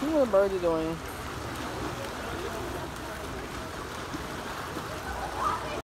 What the birds are doing.